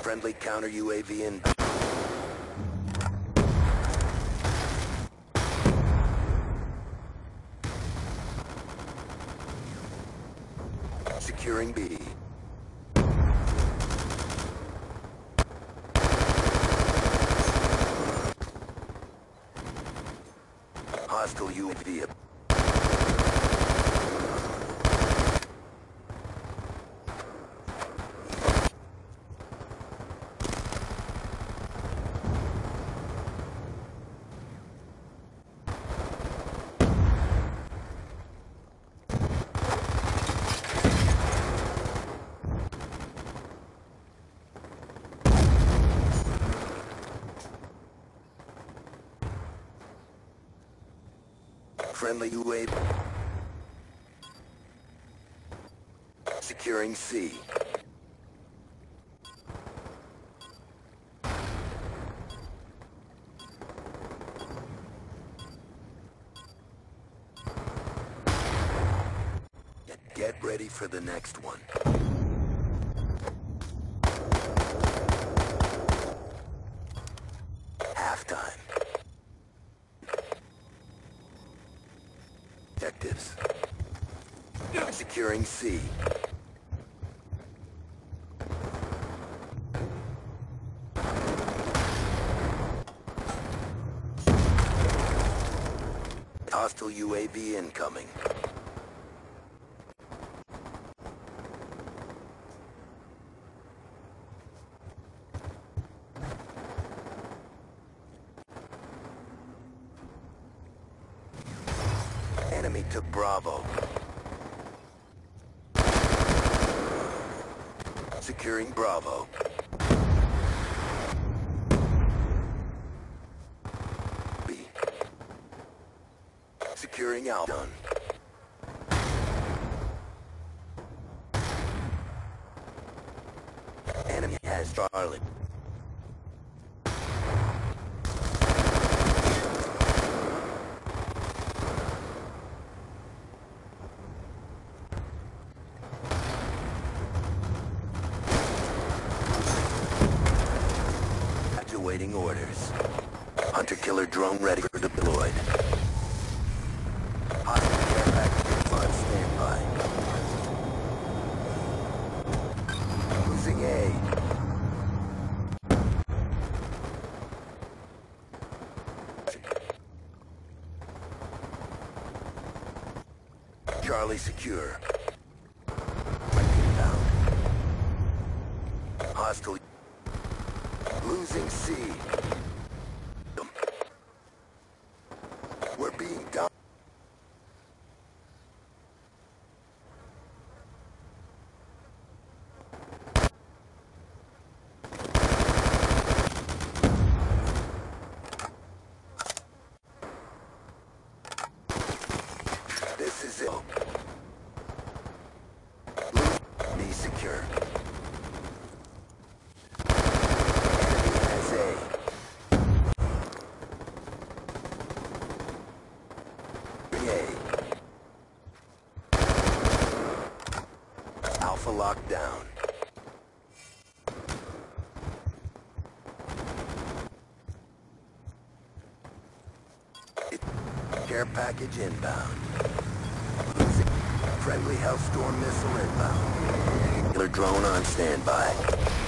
Friendly counter UAV in. Securing B. Hostile UAV. Friendly UAV. Securing C. Get- Get ready for the next one. Halftime. Objectives. Securing C. Hostile UAV incoming. Enemy took Bravo. Securing Bravo. B. Securing Alpha. Enemy has Charlie. Awaiting orders. Hunter-killer drone ready for deployed. Charlie secure. Hostile Losing C. We're being done. This is it. Lose me secure. Enemy has A. A. Alpha lockdown. Care package inbound. Friendly Hellstorm missile inbound. Killer drone on standby.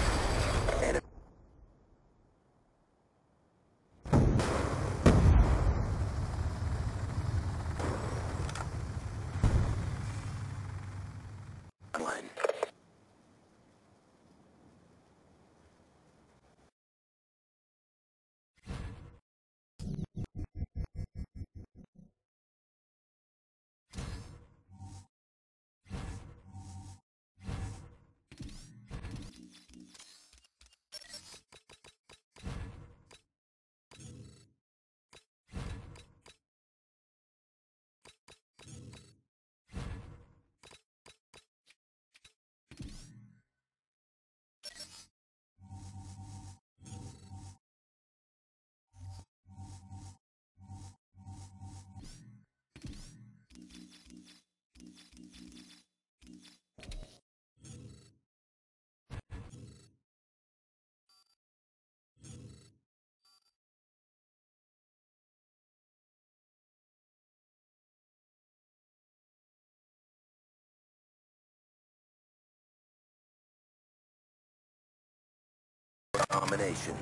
Domination.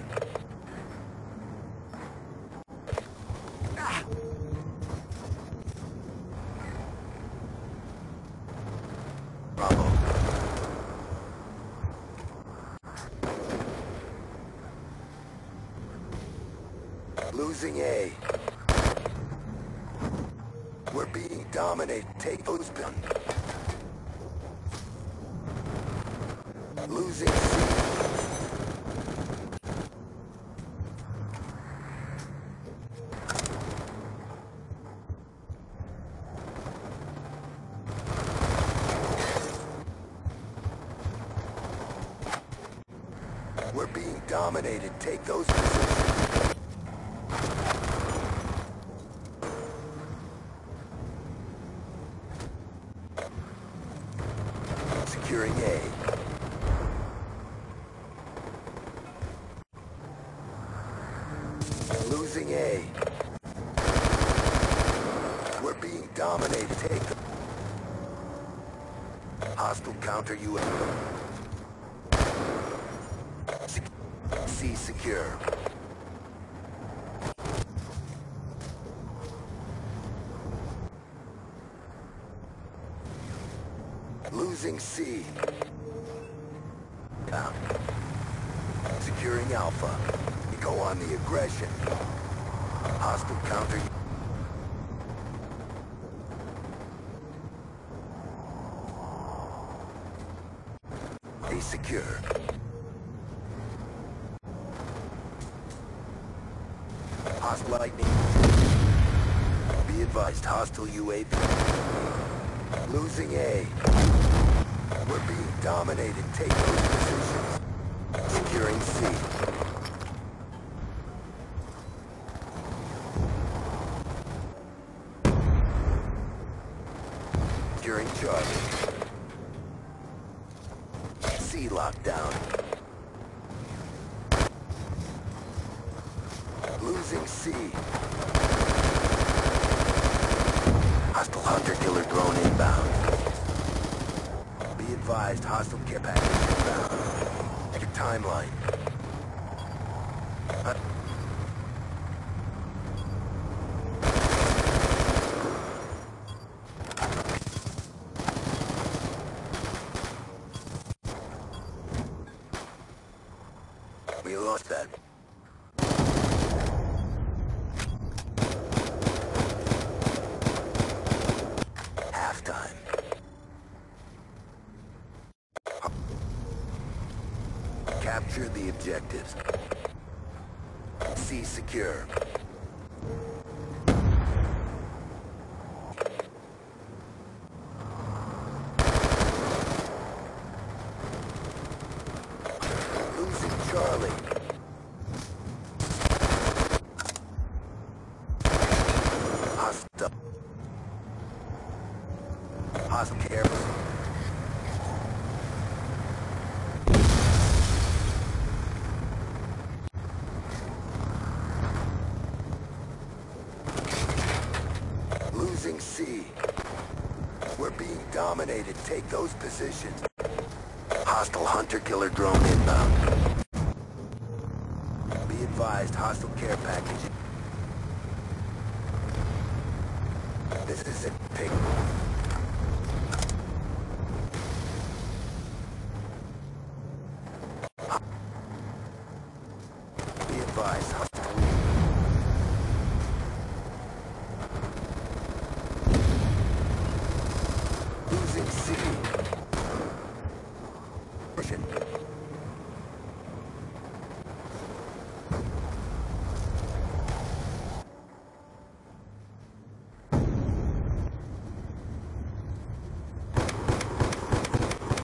Bravo. Losing A. We're being dominated. Take those. Losing C. We're being dominated. Take those positions. Securing A. Losing A. We're being dominated. Take them. Hostile counter UAV. Sec- C secure. Losing C. Down. Securing Alpha. We go on the aggression. Hostile counter. A secure. Hostile lightning. Be advised, hostile UAV. Losing A. We're being dominated. Take those positions. Securing C. Securing Charlie. C lockdown. Losing Hostile hunter-killer drone inbound. Be advised, hostile care package inbound. Your timeline. The objectives. C secure. Losing Charlie. Hostile. Hostile care. Losing C. We're being dominated. Take those positions. Hostile hunter-killer drone inbound. Be advised, hostile care package. This is it. Take Thank you.